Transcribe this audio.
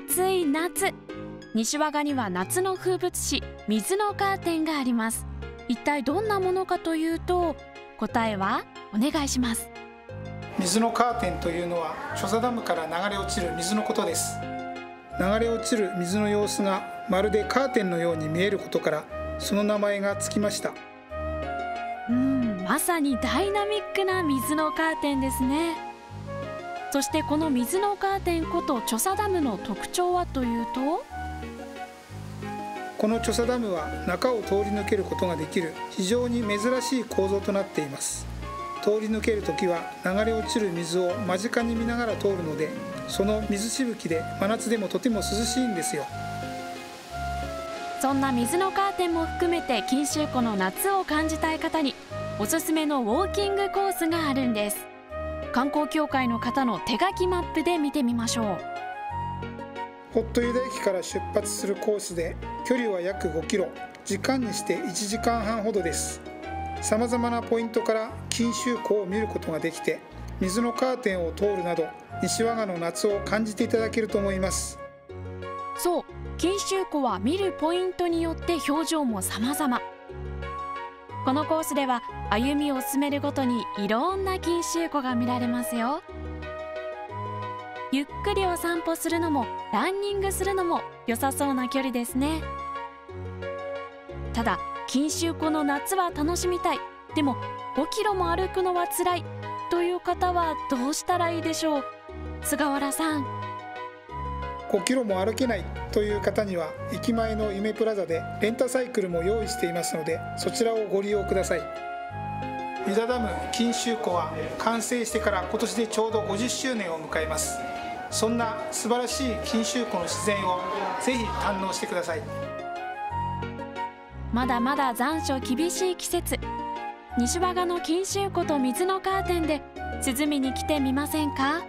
夏。西和賀には夏の風物詩水のカーテンがあります。一体どんなものかというと答えはお願いします。水のカーテンというのは所佐ダムから流れ落ちる水のことです。流れ落ちる水の様子がまるでカーテンのように見えることからその名前がつきました。うんまさにダイナミックな水のカーテンですねそしてこの水のカーテンことチョサダムの特徴はというと？このチョサダムは中を通り抜けることができる非常に珍しい構造となっています。通り抜ける時は流れ落ちる水を間近に見ながら通るのでその水しぶきで真夏でもとても涼しいんですよ。そんな水のカーテンも含めて錦秋湖の夏を感じたい方におすすめのウォーキングコースがあるんです観光協会の方の手書きマップで見てみましょう。ホットユダ駅から出発するコースで距離は約5キロ。時間にして1時間半ほどです。さまざまなポイントから錦秋湖を見ることができて水のカーテンを通るなど西和賀の夏を感じていただけると思います。そう錦秋湖は見るポイントによって表情も様々このコースでは歩みを進めるごとにいろんな錦秋湖が見られますよ。ゆっくりお散歩するのもランニングするのも良さそうな距離ですね。ただ錦秋湖の夏は楽しみたい。でも5キロも歩くのは辛い。という方はどうしたらいいでしょう？菅原さん。5キロも歩けない。という方には駅前の夢プラザでレンタサイクルも用意していますのでそちらをご利用ください。ユダダム錦秋湖は完成してから今年でちょうど50周年を迎えます。そんな素晴らしい錦秋湖の自然をぜひ堪能してください。まだまだ残暑厳しい季節。西和賀の錦秋湖と水のカーテンで涼みに来てみませんか？